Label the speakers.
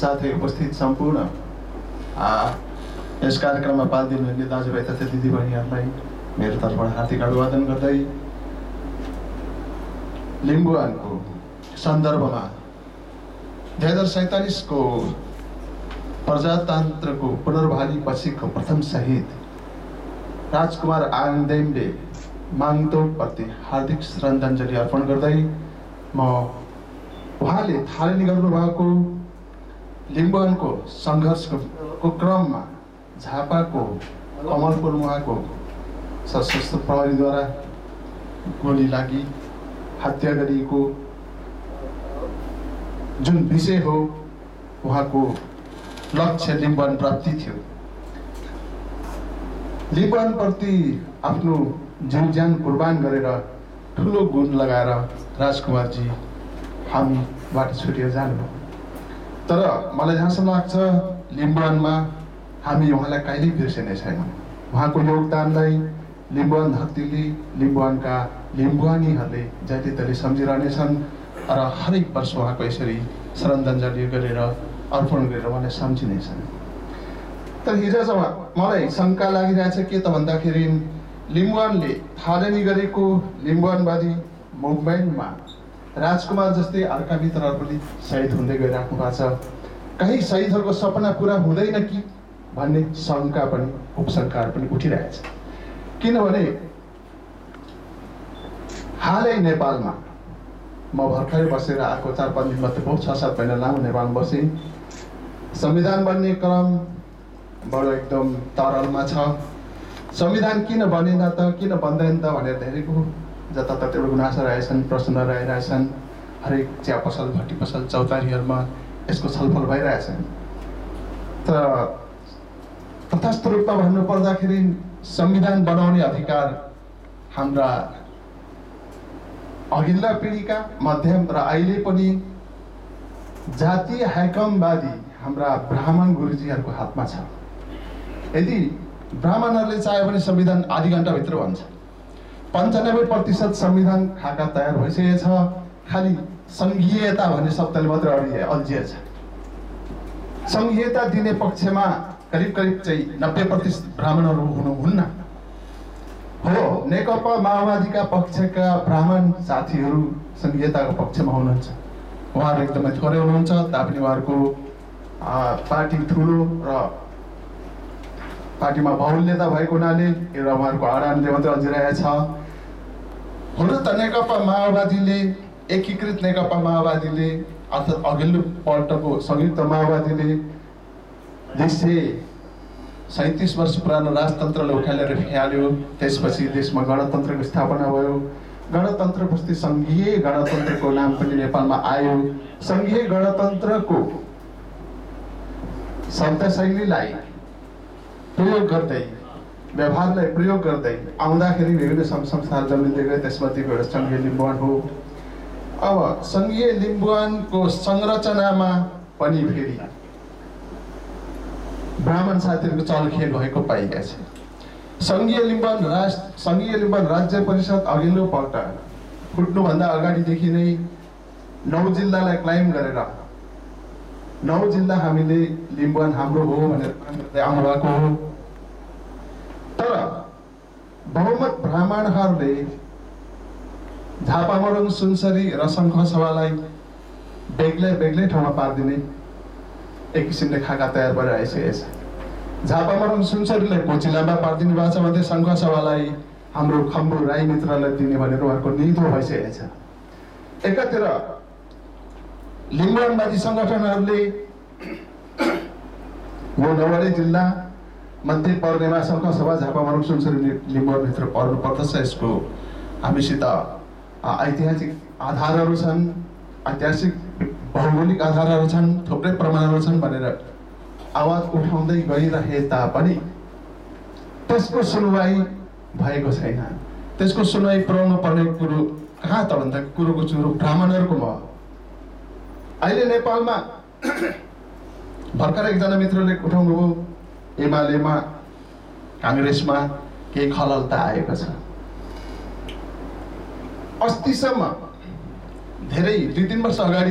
Speaker 1: साथै उपस्थित सम्पूर्ण यस कार्यक्रममा पाल दिनुहुने दाजुभाइ तथा दिदीबहिनीहरूलाई मेरो तर्फबाट हार्दिक अभिवादन गर्दै लिम्बुवानको सन्दर्भमा दुई हजार सैँतालिसको प्रजातन्त्रको पुनर्भाली पछिको प्रथम शहीद राजकुमार आङदेमले माङतोप्रति हार्दिक श्रद्धाञ्जली अर्पण गर्दै म उहाँले थालनी गर्नुभएको लिम्बुवानको सङ्घर्षको क्रममा झापाको कमलपुर मुहाको सशस्त्र प्रहरीद्वारा गोली लागि हत्या गरिएको जुन विषय हो उहाँको लक्ष्य लिम्बन प्राप्ति थियो। लिम्बनप्रति आफ्नो जीव ज्यान कुर्बान गरेर ठुलो गुण लगाएर राजकुमारजी हामीबाट छुटेर जानुभयो। तर मलाई जहाँसम्म लाग्छ लिम्बुवानमा हामी उहाँलाई कहिल्यै बिर्सिने छैनौँ। उहाँको योगदानलाई लिम्बुवान धरतीले लिम्बुवानका लिम्बुवानीहरूले जहिले तहिले सम्झिरहनेछन् र हरेक वर्ष उहाँको यसरी श्रद्धाञ्जली गरेर अर्पण गरेर उहाँलाई सम्झिनेछन्। तर हिजोसम्म मलाई शङ्का लागिरहेछ के त भन्दाखेरि लिम्बुवानले थालनी गरेको लिम्बुवानवादी मुभमेन्टमा राजकुमार जस्तै अर्का मित्रहरू पनि सहिद हुँदै गइराख्नु भएको छ। कहीँ शहीदहरूको सपना पुरा हुँदैन कि भन्ने शङ्का पनि उपशङ्काहरू पनि उठिरहेछ किनभने हालै नेपालमा म भर्खरै बसेर आएको चार पाँच दिन मात्रै बहुत छ सात महिना लामो नेपालमा बसेँ। संविधान बन्ने क्रम बडो एकदम तरलमा छ। संविधान किन बनेन त किन बन्दैन त भनेर धेरैको जताततै गुनासो रहेछन् प्रश्न रहिरहेछन् हरेक चिया पसल भट्टी पसल चौतारीहरूमा यसको छलफल भइरहेछन् तर तथास्थ रूपमा भन्नु पर्दाखेरि संविधान बनाउने अधिकार हाम्रा अघिल्ला पिँढीका मध्यम र अहिले पनि जातीय हैकमवादी हाम्रा ब्राह्मण गुरुजीहरूको हातमा छ। यदि ब्राह्मणहरूले चाह्यो भने संविधान आधी घन्टाभित्र भन्छ। पन्चानब्बे प्रतिशत संविधान खाका तयार भइसकेको छ। खालि सङ्घीयता भन्ने शब्दले मात्रै अल्झिएछ सङ्घीयता दिने पक्षमा करिब करिब चाहिँ नब्बे प्रतिशत ब्राह्मणहरू हुनुहुन्न हो नेकपा माओवादीका पक्षका ब्राह्मण साथीहरू सङ्घीयताको पक्षमा हुनुहुन्छ। उहाँहरू एकदमै थोरै हुनुहुन्छ तापनि उहाँहरूको पार्टी ठुलो र पार्टीमा बाहुल्यता भएको हुनाले एउटा उहाँहरूको अडानले मात्रै अल्झिरहेको छ। हुन त नेकपा माओवादीले एकीकृत नेकपा माओवादीले अर्थात् अघिल्लो पल्टको संयुक्त माओवादीले सय सैँतिस वर्ष पुरानो राजतन्त्रलाई उखालेर फ्याल्यो। त्यसपछि देशमा गणतन्त्रको स्थापना भयो। गणतन्त्रपछि सङ्घीय गणतन्त्रको नाम पनि नेपालमा आयो। सङ्घीय गणतन्त्रको शब्दशैलीलाई प्रयोग गर्दै व्यवहारलाई प्रयोग गर्दै आउँदाखेरि विभिन्न सङ्घ संस्थाहरू जन्मिँदै गए त्यसमध्येको एउटा सङ्घीय लिम्बुवान हो। अब सङ्घीय लिम्बुवानको संरचनामा पनि फेरि ब्राह्मण साथीहरूको चलखेल भएको पाइएको छ सङ्घीय लिम्बन राज सङ्घीय लिम्बन राज्य परिषद अघिल्लो पल्ट फुट्नुभन्दा अगाडिदेखि नै नौ जिल्लालाई क्लाइम गरेर नौ जिल्ला हामीले लिम्बुवान हाम्रो हो भनेर आउनुभएको हो। बहुमत ब्राह्मणहरूले झापामरुङ सुनसरी र सङ्घसभालाई बेग्लै बेग्लै ठाउँमा पारिदिने एक किसिमले खाका तयार आइसकेको छ झापामरुङ सुनसरीलाई कोचिलामा पारिदिनु भएको छ भने सङ्घ सभालाई हाम्रो खम्बु राई मित्रलाई दिने भनेर उहाँहरूको निधो भइसकेको छ एकातिर लिम्बुवानवादी सङ्गठनहरूले यो नवरै जिल्ला मध्ये पर्नेमा सङ्घ सभा झापामरुङ सुनसरी लिम्बुवानभित्र पर्नु पर्दछ यसको। हामीसित ऐतिहासिक आधारहरू छन् ऐतिहासिक भौगोलिक आधारहरू छन् थुप्रै प्रमाणहरू छन् भनेर आवाज उठाउँदै गइरहे तापनि त्यसको सुनवाई भएको छैन। त्यसको सुनवाई पुऱ्याउनु पर्ने कुरो कहाँ त भन्दा कुरोको चुरो ब्राह्मणहरूको भयो। अहिले नेपालमा भर्खर एकजना मित्रले उठाउनुभयो एमालेमा काङ्ग्रेसमा केही खलल त आएको छ। अस्तिसम्म धेरै दुई तिन वर्ष अगाडि